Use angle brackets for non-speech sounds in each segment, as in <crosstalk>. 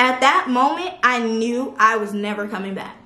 At that moment, I knew I was never coming back.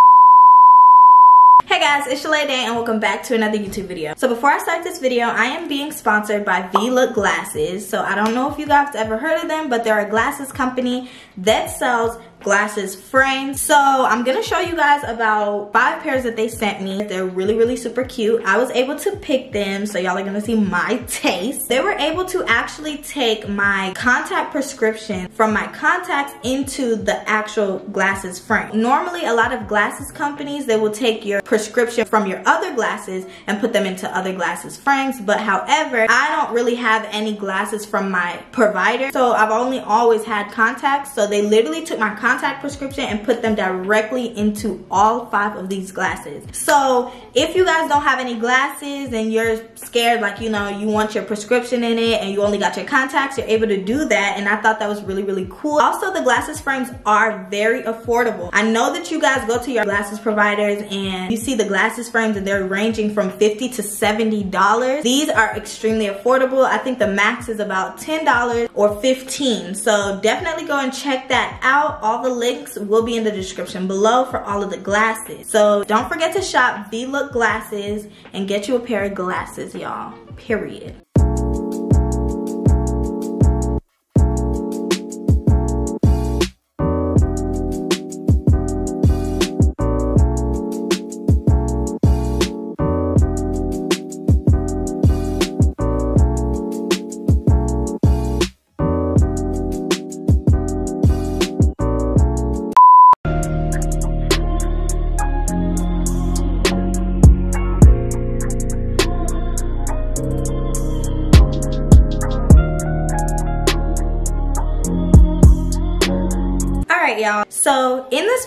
Hey guys, it's Shalaya Dae and welcome back to another YouTube video. So before I start this video, I am being sponsored by Vlook Glasses. So I don't know if you guys ever heard of them, but they're a glasses company that sells glasses frames. So I'm gonna show you guys about five pairs that they sent me. They're really, really super cute. I was able to pick them, so y'all are gonna see my <laughs> taste. They were able to actually take my contact prescription from my contacts into the actual glasses frame. Normally, a lot of glasses companies, they will take your prescription from your other glasses and put them into other glasses frames. But however, I don't really have any glasses from my provider. So I've only always had contacts. So they literally took my contacts contact prescription and put them directly into all five of these glasses. So if you guys don't have any glasses and you're scared, like, you know, you want your prescription in it and you only got your contacts, you're able to do that. And I thought that was really, really cool. Also, the glasses frames are very affordable. I know that you guys go to your glasses providers and you see the glasses frames and they're ranging from 50 to $70. These are extremely affordable. I think the max is about $10 or 15 So definitely go and check that out. All the links will be in the description below for all of the glasses. So don't forget to shop Vlook Glasses and get you a pair of glasses, y'all. Period.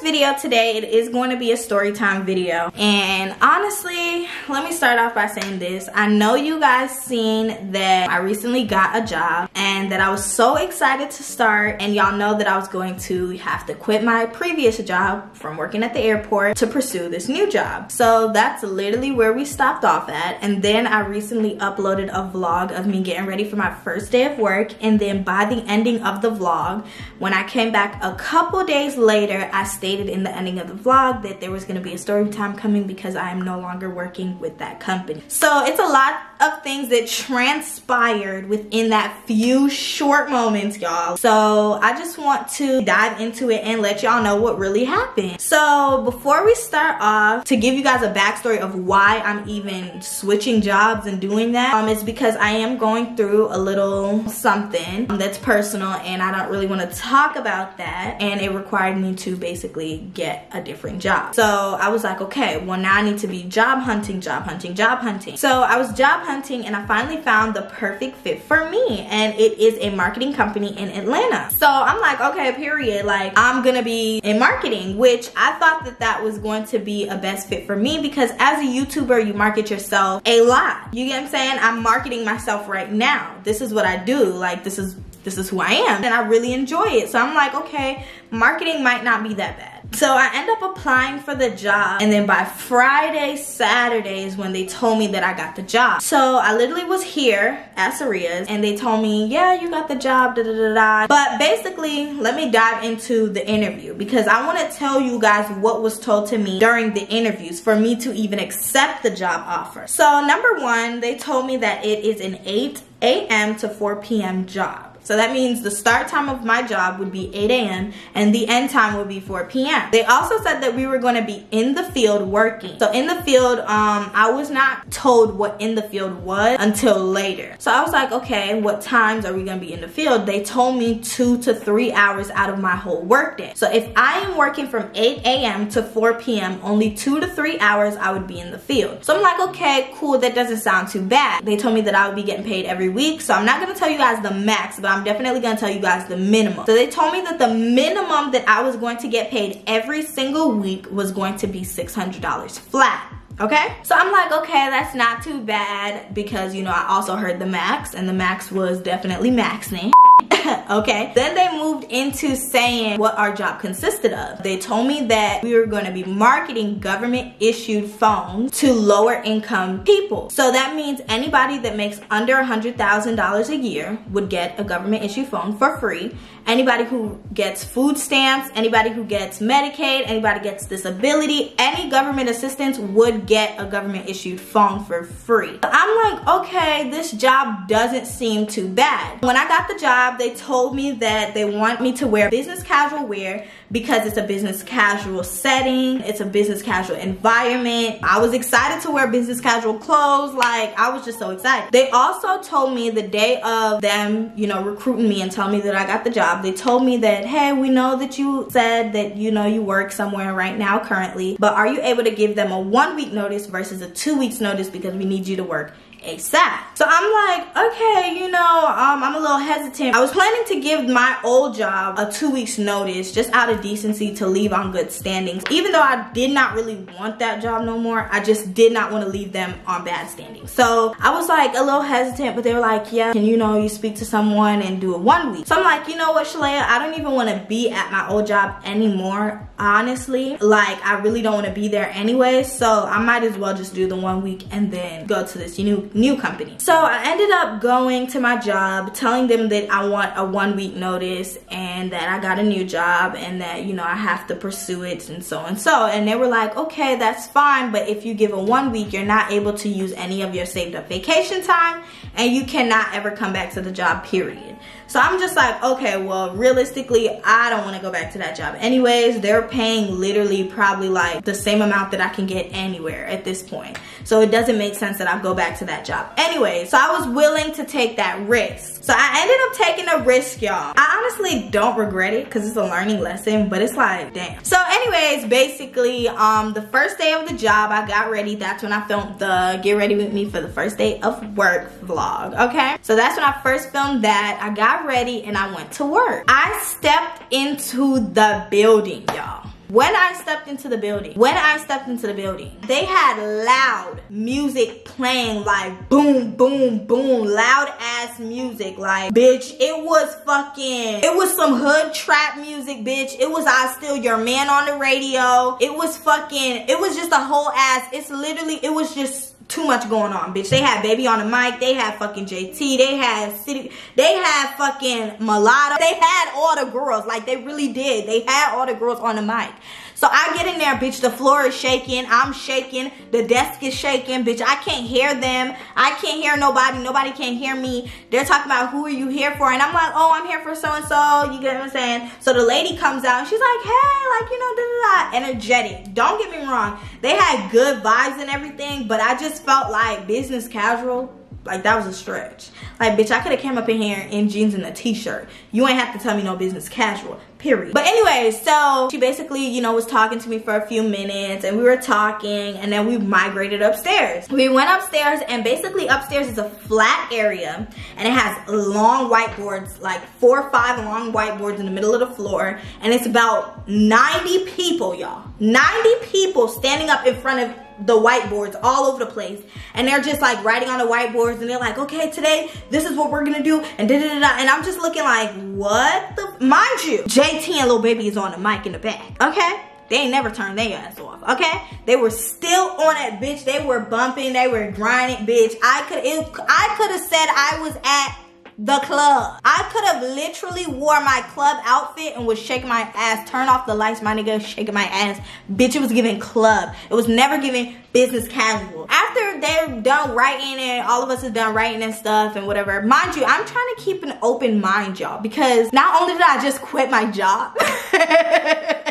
Video today it is going to be a story time video. And honestly let me start off by saying this. I know you guys seen that i recently got a job and that i was so excited to start and y'all know that i was going to have to quit my previous job from working at the airport to pursue this new job. So that's literally where we stopped off at. And then i recently uploaded a vlog of me getting ready for my first day of work. And then by the ending of the vlog when i came back a couple days later, I stated in the ending of the vlog that there was going to be a story time coming because I am no longer working with that company. So it's a lot of things that transpired within that few short moments, y'all. So I just want to dive into it and let y'all know what really happened. So before we start off, to give you guys a backstory of why I'm even switching jobs and doing that, um, is because I am going through a little something that's personal and I don't really want to talk about that. And it required me to basically get a different job. So I was like, okay, well now I need to be job hunting, job hunting, job hunting. So I was job hunting and I finally found the perfect fit for me and it is a marketing company in Atlanta. So I'm like, okay, period. Like I'm gonna be in marketing, which I thought that that was going to be a best fit for me because as a YouTuber, you market yourself a lot. You get what I'm saying? I'm marketing myself right now. This is what I do. Like this is this is who I am and I really enjoy it. So I'm like, okay, marketing might not be that bad. So I end up applying for the job and then by Friday, Saturday is when they told me that I got the job. So I literally was here at Saria's and they told me, yeah, you got the job, da da da da. But basically, let me dive into the interview because I want to tell you guys what was told to me during the interviews for me to even accept the job offer. So number one, they told me that it is an 8 a.m. to 4 p.m. job. So that means the start time of my job would be 8 a.m. and the end time would be 4 p.m. They also said that we were going to be in the field working. So in the field, um, I was not told what in the field was until later. So I was like, okay, what times are we going to be in the field? They told me two to three hours out of my whole workday. So if I am working from 8 a.m. to 4 p.m., only two to three hours I would be in the field. So I'm like, okay, cool, that doesn't sound too bad. They told me that I would be getting paid every week. So I'm not going to tell you guys the max, but I'm definitely gonna tell you guys the minimum. So they told me that the minimum that I was going to get paid every single week was going to be $600 flat okay so i'm like okay that's not too bad because you know i also heard the max and the max was definitely maxing <coughs> okay then they moved into saying what our job consisted of they told me that we were going to be marketing government issued phones to lower income people so that means anybody that makes under a hundred thousand dollars a year would get a government issued phone for free anybody who gets food stamps, anybody who gets Medicaid, anybody gets disability, any government assistance would get a government issued phone for free. I'm like, okay, this job doesn't seem too bad. When I got the job, they told me that they want me to wear business casual wear because it's a business casual setting, it's a business casual environment. I was excited to wear business casual clothes, like I was just so excited. They also told me the day of them, you know, recruiting me and telling me that I got the job, they told me that, hey, we know that you said that, you know, you work somewhere right now currently, but are you able to give them a one week notice versus a two weeks notice because we need you to work ASAP. So I'm like, okay, you know, um, I'm a little hesitant. I was planning to give my old job a two weeks notice just out of decency to leave on good standings. Even though I did not really want that job no more, I just did not want to leave them on bad standing. So I was like a little hesitant, but they were like, yeah, can you know, you speak to someone and do it one week. So I'm like, you know what, Shalaya, I don't even want to be at my old job anymore, honestly. Like, I really don't want to be there anyway, so I might as well just do the one week and then go to this new new company. So I ended up going to my job, telling them that I want a one week notice and that I got a new job and that, you know, I have to pursue it and so and so. And they were like, okay, that's fine. But if you give a one week, you're not able to use any of your saved up vacation time and you cannot ever come back to the job, period. So I'm just like, okay, well, realistically, I don't want to go back to that job. Anyways, they're paying literally probably like the same amount that I can get anywhere at this point. So it doesn't make sense that I go back to that job. Anyway, so I was willing to take that risk. So I ended up taking a risk, y'all. I honestly don't regret it because it's a learning lesson, but it's like, damn. So anyways, basically, um, the first day of the job, I got ready. That's when I filmed the get ready with me for the first day of work vlog, okay? So that's when I first filmed that. I got ready and I went to work. I stepped into the building, y'all. When I stepped into the building, when I stepped into the building, they had loud music playing like boom, boom, boom, loud ass music. Like, bitch, it was fucking, it was some hood trap music, bitch. It was I Still Your Man on the radio. It was fucking, it was just a whole ass, it's literally, it was just too much going on, bitch. They had Baby on the mic. They had fucking JT. They had City. They had fucking Mulatto. They had all the girls. Like, they really did. They had all the girls on the mic. So I get in there, bitch. The floor is shaking. I'm shaking. The desk is shaking, bitch. I can't hear them. I can't hear nobody. Nobody can't hear me. They're talking about who are you here for? And I'm like, oh, I'm here for so-and-so. You get what I'm saying? So the lady comes out and she's like, hey, like, you know, da da da. Energetic. Don't get me wrong. They had good vibes and everything, but I just felt like business casual like that was a stretch. Like bitch, I could have came up in here in jeans and a t-shirt. You ain't have to tell me no business casual, period. But anyway, so she basically, you know, was talking to me for a few minutes and we were talking and then we migrated upstairs. We went upstairs and basically upstairs is a flat area and it has long whiteboards, like four or five long whiteboards in the middle of the floor and it's about 90 people, y'all. 90 people standing up in front of the whiteboards all over the place and they're just like writing on the whiteboards and they're like okay today this is what we're gonna do and da da da, and i'm just looking like what the mind you jt and Lil Baby is on the mic in the back okay they ain't never turned their ass off, okay? They were still on that bitch. They were bumping, they were grinding, bitch. I could I could have said I was at the club. I could have literally wore my club outfit and was shaking my ass. Turn off the lights, my nigga, shaking my ass. Bitch, it was giving club. It was never giving business casual. After they're done writing and all of us is done writing and stuff and whatever, mind you, I'm trying to keep an open mind, y'all, because not only did I just quit my job, <laughs>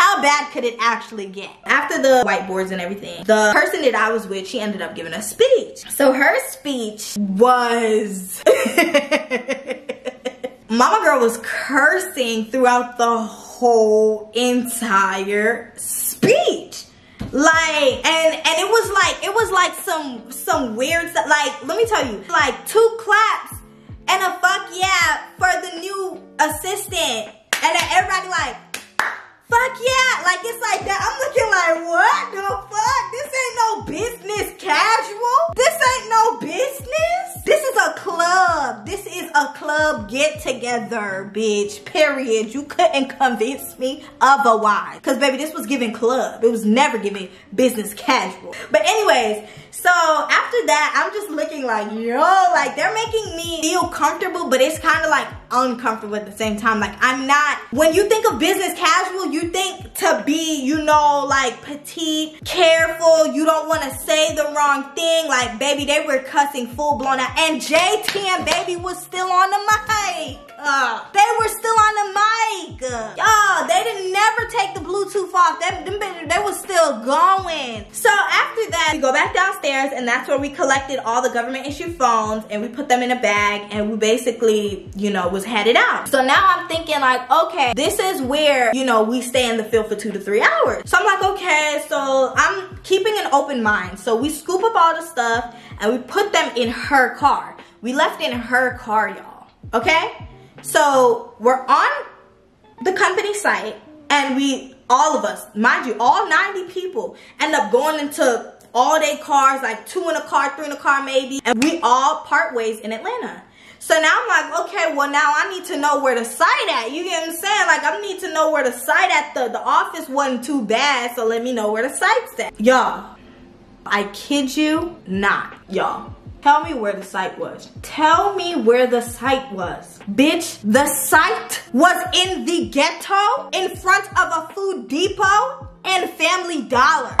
how bad could it actually get? After the whiteboards and everything, the person that I was with, she ended up giving a speech. So her speech was... <laughs> Mama girl was cursing throughout the whole entire speech like and and it was like it was like some some weird stuff like let me tell you like two claps bitch. Period. You couldn't convince me otherwise. Cause baby, this was giving club. It was never giving business casual. But anyways, so after that, I'm just looking like, yo, like they're making me feel comfortable, but it's kind of like uncomfortable at the same time. Like I'm not, when you think of business casual, you think to be, you know, like petite, careful. You don't want to say the wrong thing. Like baby, they were cussing full blown out. And JT and baby was still on the mic. Uh, they were still on the mic. Y'all, they didn't never take the Bluetooth off. They, they, they was still going. So after that, we go back downstairs and that's where we collected all the government issued phones and we put them in a bag and we basically, you know, was headed out. So now I'm thinking like, okay, this is where, you know, we stay in the field for two to three hours. So I'm like, okay, so I'm keeping an open mind. So we scoop up all the stuff and we put them in her car. We left in her car, y'all, okay? So we're on the company site and we, all of us, mind you, all 90 people end up going into all day cars, like two in a car, three in a car maybe, and we all part ways in Atlanta. So now I'm like, okay, well now I need to know where the site at. You get what I'm saying? Like I need to know where the site at. The, the office wasn't too bad, so let me know where the site's at. Y'all, I kid you not, y'all. Tell me where the site was. Tell me where the site was. Bitch, the site was in the ghetto in front of a food depot and Family Dollar.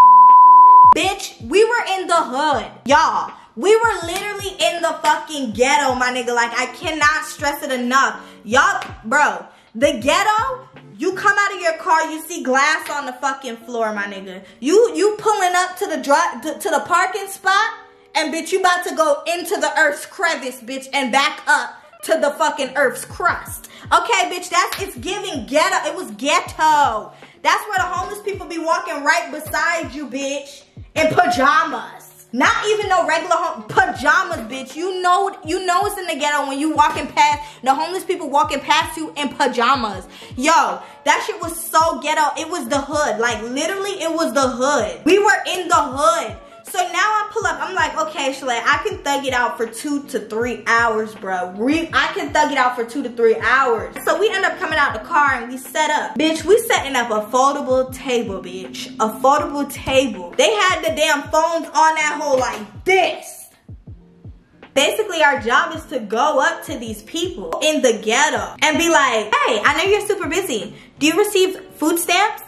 Bitch, we were in the hood. Y'all, we were literally in the fucking ghetto, my nigga. Like, I cannot stress it enough. Y'all, bro, the ghetto, you come out of your car, you see glass on the fucking floor, my nigga. You you pulling up to the drive to, to the parking spot, and bitch, you about to go into the earth's crevice, bitch, and back up to the fucking earth's crust. Okay, bitch, that's, it's giving ghetto. It was ghetto. That's where the homeless people be walking right beside you, bitch, in pajamas. Not even no regular home, pajamas, bitch. You know, you know it's in the ghetto when you walking past, the homeless people walking past you in pajamas. Yo, that shit was so ghetto. It was the hood. Like, literally, it was the hood. We were in the hood. So now I pull up, I'm like, okay, Shalaya, I can thug it out for two to three hours, bro. We, I can thug it out for two to three hours. So we end up coming out the car and we set up. Bitch, we setting up a foldable table, bitch. A foldable table. They had the damn phones on that hole like this. Basically, our job is to go up to these people in the ghetto and be like, hey, I know you're super busy. Do you receive food stamps?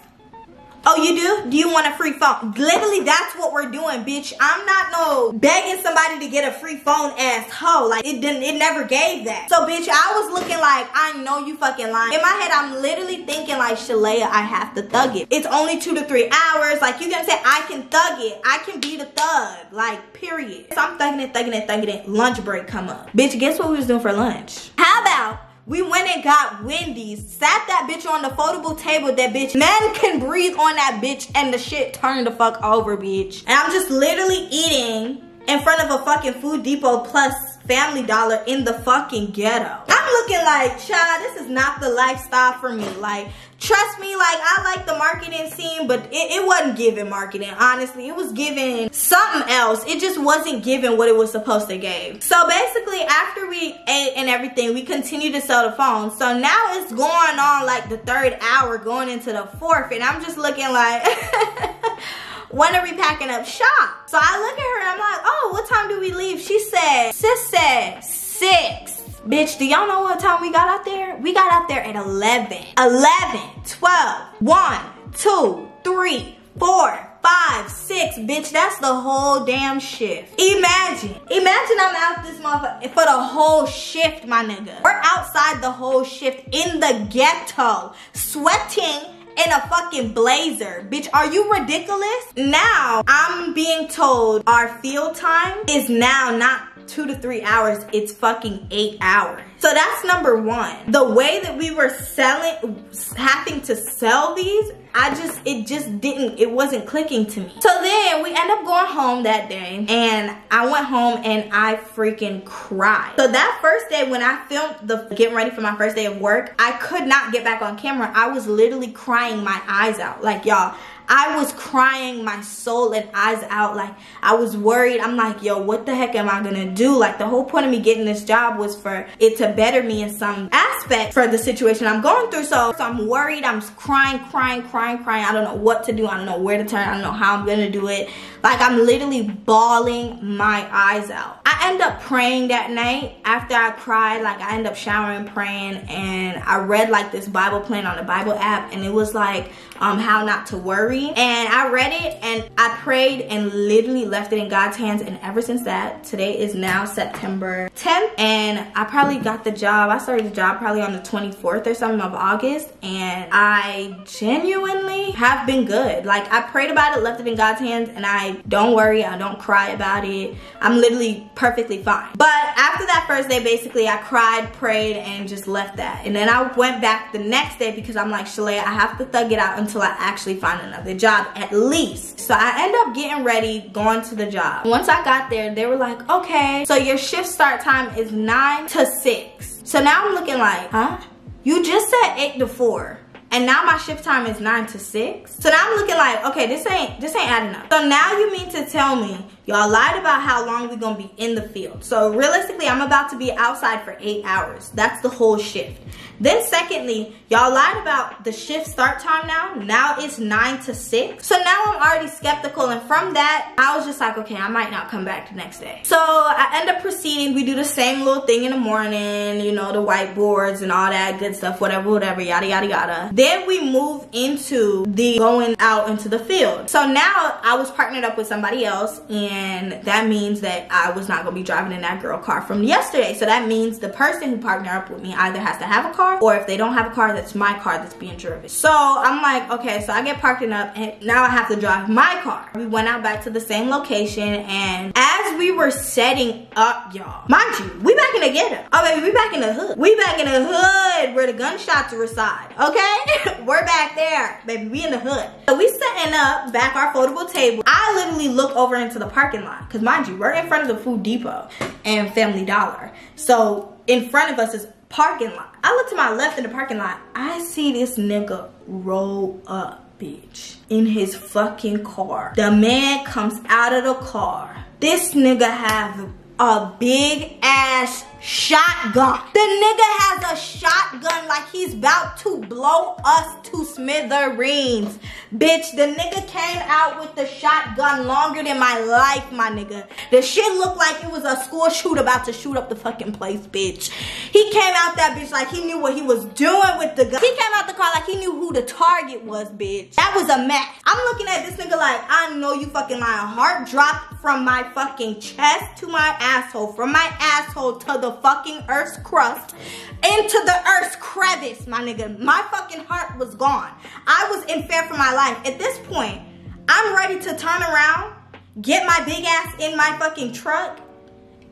Oh, you do? Do you want a free phone? Literally, that's what we're doing, bitch. I'm not no begging somebody to get a free phone ass hoe. Like, it didn't, it never gave that. So, bitch, I was looking like, I know you fucking lying. In my head, I'm literally thinking like, Shalaya, I have to thug it. It's only two to three hours. Like, you can say, I can thug it. I can be the thug. Like, period. So I'm thugging it, thugging it, thugging it. Lunch break come up. Bitch, guess what we was doing for lunch? How about we went and got Wendy's, sat that bitch on the foldable table, that bitch. Men can breathe on that bitch and the shit turned the fuck over, bitch. And I'm just literally eating in front of a fucking Food Depot plus Family Dollar in the fucking ghetto. I'm looking like, child, this is not the lifestyle for me. Like, trust me, like, I like the marketing scene, but it, it wasn't giving marketing, honestly. It was giving something else. It just wasn't giving what it was supposed to give. So basically, after we ate and everything, we continued to sell the phone. So now it's going on like the third hour, going into the fourth, and I'm just looking like... <laughs> when are we packing up shop? So I look at her and I'm like, oh, what time do we leave? She said, sis said six. Bitch, do y'all know what time we got out there? We got out there at 11. 11, 12, 1, 2, 3, 4, five, six, bitch, that's the whole damn shift. Imagine, imagine I'm out this motherfucker for the whole shift, my nigga. We're outside the whole shift in the ghetto, sweating in a fucking blazer. Bitch, are you ridiculous? Now, I'm being told our field time is now not two to three hours, it's fucking eight hours. So that's number one. The way that we were selling, having to sell these, I just, it just didn't, it wasn't clicking to me. So then we end up going home that day and I went home and I freaking cried. So that first day when I filmed the getting ready for my first day of work, I could not get back on camera. I was literally crying my eyes out. Like y'all, I was crying my soul and eyes out. Like I was worried. I'm like, yo, what the heck am I gonna do? Like the whole point of me getting this job was for it to better me in some aspect for the situation I'm going through. So, so I'm worried. I'm crying, crying, crying, crying. I don't know what to do. I don't know where to turn. I don't know how I'm gonna do it. Like I'm literally bawling my eyes out. I end up praying that night after I cried. Like I end up showering, praying, and I read like this Bible plan on the Bible app, and it was like um, how not to worry. And I read it and I prayed and literally left it in God's hands. And ever since that, today is now September 10th, and I probably got the job. I started the job probably on the 24th or something of August, and I genuinely have been good. Like I prayed about it, left it in God's hands, and I don't worry, I don't cry about it. I'm literally perfectly fine. But after that first day, basically, I cried, prayed, and just left that. And then I went back the next day because I'm like, Shalaya, I have to thug it out until I actually find another job, at least. So I end up getting ready, going to the job. Once I got there, they were like, okay, so your shift start time is 9 to 6. So now I'm looking like, huh? You just said 8 to 4 and now my shift time is 9 to 6. So now I'm looking like, okay, this ain't this ain't adding up. So now you mean to tell me y'all lied about how long we're gonna be in the field. So realistically, I'm about to be outside for 8 hours. That's the whole shift. Then secondly, y'all lied about the shift start time now. Now it's 9 to 6. So now I'm already skeptical and from that, I was just like, okay, I might not come back the next day. So I end up proceeding. We do the same little thing in the morning, you know, the whiteboards and all that good stuff, whatever, whatever, yada, yada, yada. Then we move into the going out into the field. So now I was partnered up with somebody else and that means that I was not gonna be driving in that girl car from yesterday. So that means the person who partnered up with me either has to have a car car or if they don't have a car that's my car that's being driven. So i'm like okay so i get parking up and now i have to drive my car. We went out back to the same location and as we were setting up y'all mind you we back in the ghetto. Oh baby we back in the hood. We back in the hood where the gunshots reside okay? <laughs> We're back there. Baby we in the hood. So we setting up back our foldable table. I literally look over into the parking lot because mind you we're in front of the food depot and family dollar. So in front of us is parking lot. I look to my left in the parking lot. I see this nigga roll up, bitch, in his fucking car. The man comes out of the car. This nigga have a big ass shotgun. The nigga has a shotgun like he's about to blow us to smithereens. Bitch, the nigga came out with the shotgun longer than my life, my nigga. The shit looked like it was a school shoot about to shoot up the fucking place, bitch. He came out that bitch like he knew what he was doing with the gun. He came out the car like he knew who the target was, bitch. That was a mess. I'm looking at this nigga like, I know you fucking lying. Heart dropped from my fucking chest to my asshole. From my asshole to the fucking earth's crust into the earth's crevice, my nigga. My fucking heart was gone. I was in fear for my life. At this point, I'm ready to turn around, get my big ass in my fucking truck,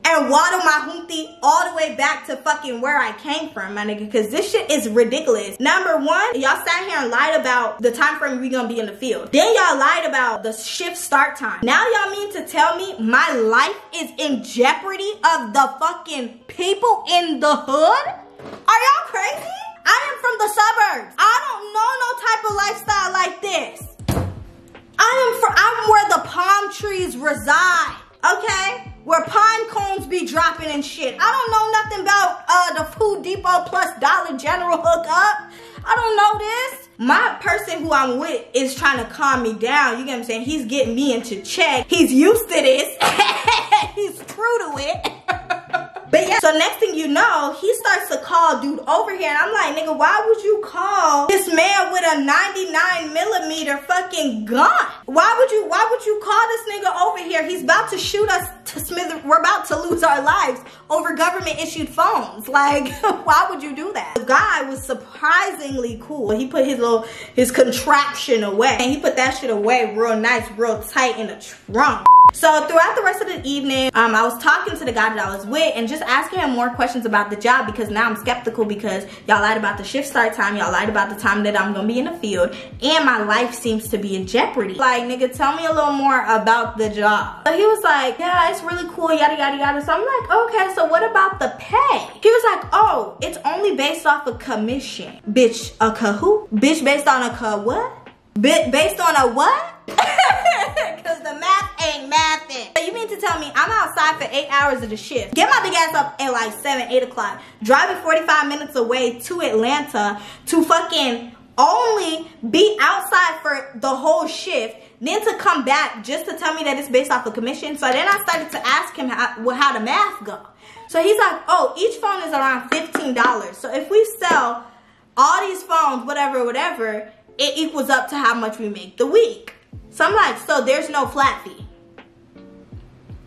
and waddle my hoopty all the way back to fucking where I came from, my nigga, because this shit is ridiculous. Number one, y'all sat here and lied about the time frame we gonna be in the field. Then y'all lied about the shift start time. Now y'all mean to tell me my life is in jeopardy of the fucking people in the hood? Are y'all crazy? I am from the suburbs. I don't know no type of lifestyle like this. I am for I'm where the palm trees reside, okay? where pine cones be dropping and shit. I don't know nothing about uh, the Food Depot plus Dollar General hookup. I don't know this. My person who I'm with is trying to calm me down. You get what I'm saying? He's getting me into check. He's used to this. <laughs> He's true to it. <laughs> But yeah, so next thing you know, he starts to call dude over here. And I'm like, nigga, why would you call this man with a 99 millimeter fucking gun? Why would you, why would you call this nigga over here? He's about to shoot us to Smith. We're about to lose our lives over government issued phones. Like, <laughs> why would you do that? The guy was surprisingly cool. He put his little, his contraption away. And he put that shit away real nice, real tight in the trunk. So throughout the rest of the evening, um, I was talking to the guy that I was with and just asking him more questions about the job because now I'm skeptical because y'all lied about the shift start time, y'all lied about the time that I'm gonna be in the field, and my life seems to be in jeopardy. Like, nigga, tell me a little more about the job. So he was like, yeah, it's really cool, yada, yada, yada. So I'm like, okay, so what about the pay? He was like, oh, it's only based off a commission. Bitch, a who? Bitch based on a ca what? based on a what? <laughs> Because the math ain't mathing. So you mean to tell me I'm outside for eight hours of the shift. Get my big ass up at like seven, eight o'clock. Driving 45 minutes away to Atlanta to fucking only be outside for the whole shift then to come back just to tell me that it's based off the commission. So then I started to ask him how, how the math go. So he's like, oh, each phone is around $15. So if we sell all these phones, whatever, whatever, it equals up to how much we make the week. So I'm like, so there's no flat fee.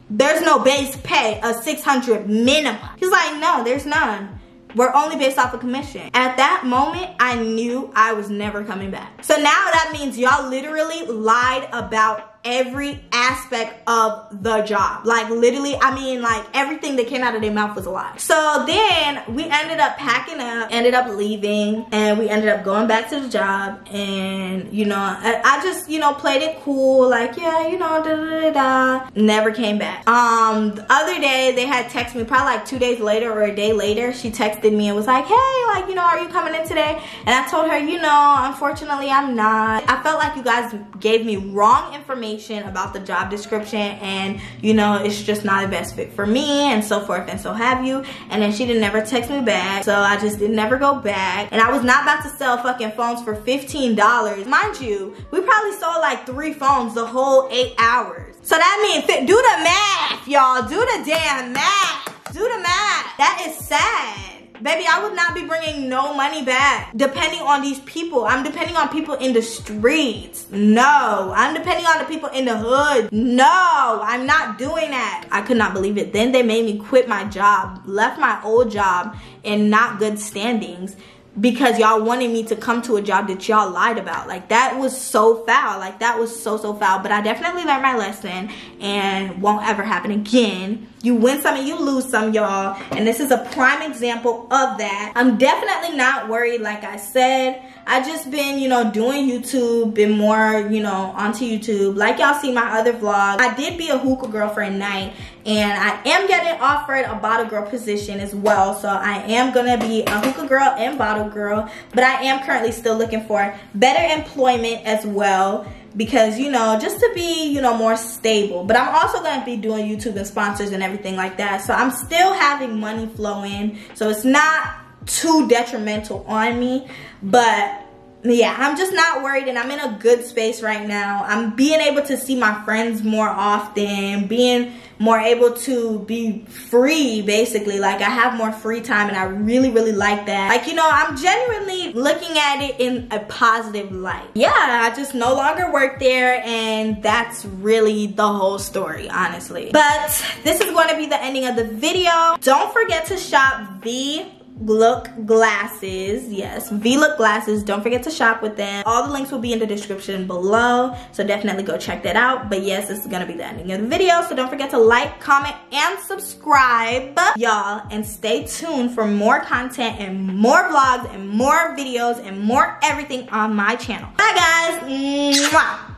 There's no base pay of 600 minimum. He's like, no, there's none. We're only based off of commission. At that moment, I knew I was never coming back. So now that means y'all literally lied about every aspect of the job. Like literally, I mean like everything that came out of their mouth was a lie. So then we ended up packing up, ended up leaving, and we ended up going back to the job. And you know, I, I just, you know, played it cool, like, yeah, you know, da da da da. Never came back. Um, the other day they had texted me, probably like two days later or a day later, she texted me and was like, hey, like, you know, are you coming in today? And I told her, you know, unfortunately I'm not. I felt like you guys gave me wrong information information about the job description and you know it's just not the best fit for me and so forth and so have you. And then she didn't never text me back so I just didn't never go back. And I was not about to sell fucking phones for $15 mind you we probably sold like three phones the whole eight hours. So that means do the math y'all. Do the damn math. Do the math. That is sad Baby, I would not be bringing no money back depending on these people. I'm depending on people in the streets. No, I'm depending on the people in the hood. No, I'm not doing that. I could not believe it. Then they made me quit my job, left my old job in not good standings because y'all wanted me to come to a job that y'all lied about. Like that was so foul. Like that was so, so foul. But I definitely learned my lesson and won't ever happen again. You win some and you lose some, y'all. And this is a prime example of that. I'm definitely not worried, like I said. I just been, you know, doing YouTube, been more, you know, onto YouTube. Like y'all see my other vlog. I did be a hookah girl for a night and I am getting offered a bottle girl position as well. So I am gonna be a hookah girl and bottle girl, but I am currently still looking for better employment as well because you know just to be you know more stable. But i'm also going to be doing youtube and sponsors and everything like that. So i'm still having money flow in so it's not too detrimental on me but yeah, I'm just not worried and I'm in a good space right now. I'm being able to see my friends more often, being more able to be free basically. Like I have more free time and I really, really like that. Like, you know, I'm genuinely looking at it in a positive light. Yeah, I just no longer work there and that's really the whole story, honestly. But this is going to be the ending of the video. Don't forget to shop the look glasses. Yes Vlook glasses. Don't forget to shop with them. All the links will be in the description below. So definitely go check that out. But yes this is gonna be the ending of the video. So don't forget to like comment and subscribe y'all. And stay tuned for more content and more vlogs and more videos and more everything on my channel. Bye guys. Mwah.